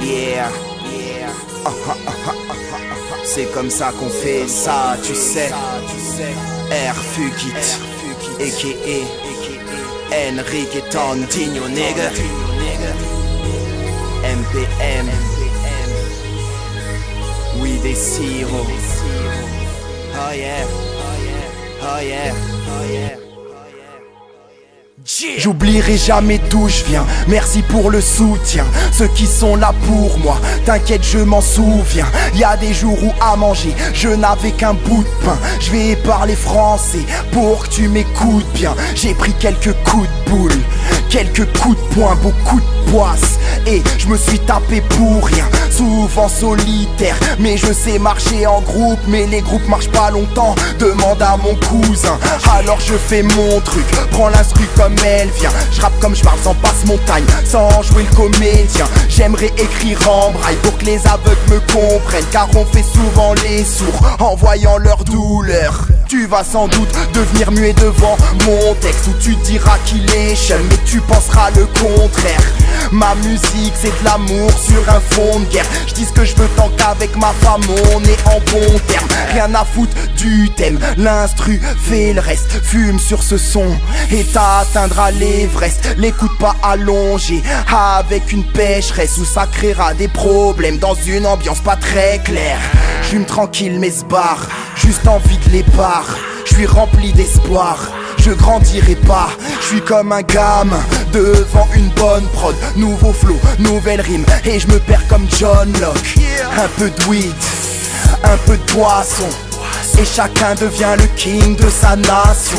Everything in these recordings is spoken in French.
Yeah, yeah. C'est comme ça qu'on fait ça, tu sais. R Fugit, a.k.a. Enrique Tondino, nigga. MPM, we des sirop. Oh yeah, oh yeah, oh yeah. J'oublierai jamais d'où je viens, merci pour le soutien. Ceux qui sont là pour moi, t'inquiète je m'en souviens. Y a des jours où à manger, je n'avais qu'un bout de pain. Je vais parler français pour que tu m'écoutes bien. J'ai pris quelques coups de boule, quelques coups de poing, beaucoup de poisse Et je me suis tapé pour rien, souvent solitaire. Mais je sais marcher en groupe, mais les groupes marchent pas longtemps. Demande à mon cousin, alors je fais mon truc. Prends l'instru comme elle vient. Je rappe comme je parle sans passe-montagne Sans jouer le comédien. J'aimerais écrire en braille Pour que les aveugles me comprennent. Car on fait souvent les sourds En voyant leur douleur tu vas sans doute devenir muet devant mon texte Où tu diras qu'il est chum Mais tu penseras le contraire. Ma musique c'est de l'amour sur un fond de guerre. Je dis ce que je veux tant qu'avec ma femme on est en bon terme. Rien à foutre du thème L'instru fait le reste. Fume sur ce son et t'atteindras l'Everest. L'écoute pas allongée avec une pêcheresse Où ça créera des problèmes dans une ambiance pas très claire. J'fume tranquille mais barre juste envie de les barres Je suis rempli d'espoir je grandirai pas. Je suis comme un gamin devant une bonne prod. Nouveau flow, nouvelle rime, et je me perds comme John Locke. Un peu de weed, un peu de poisson, et chacun devient le king de sa nation.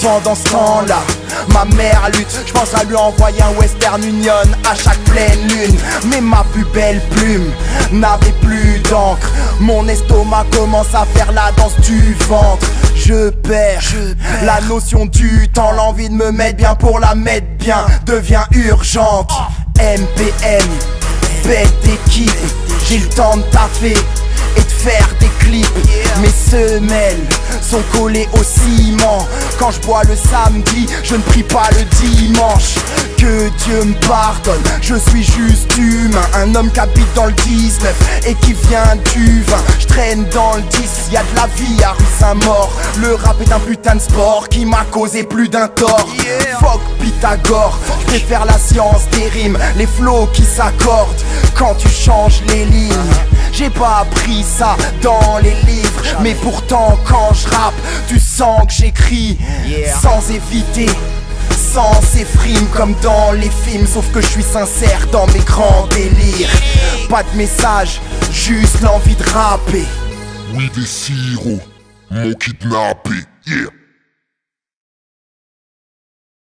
Pendant ce temps-là, ma mère lutte. Je pense à lui envoyer un Western Union à chaque pleine lune. Mais ma plus belle plume n'avait plus d'encre. Mon estomac commence à faire la danse du ventre. Je perds, la notion du temps, l'envie de me mettre bien pour la mettre bien devient urgente. MPM, bête d'équipe, j'ai le temps de taffer et de faire des clips. Mes semelles sont collées au ciment. Quand je bois le samedi, je ne prie pas le dimanche. Que Dieu me pardonne, je suis juste humain. Un homme qui habite dans le 19 et qui vient du vin. Je traîne dans le 10, y a de la vie à rue Saint-Maur. Le rap est un putain de sport qui m'a causé plus d'un tort. Fuck Pythagore, je préfère la science des rimes, les flots qui s'accordent quand tu changes les lignes. J'ai pas appris ça dans les livres Mais pourtant quand je rappe Tu sens que j'écris Sans éviter sans effrime comme dans les films Sauf que je suis sincère dans mes grands délires. Pas de message, juste l'envie de rapper. Oui des sirops m'ont kidnappé, yeah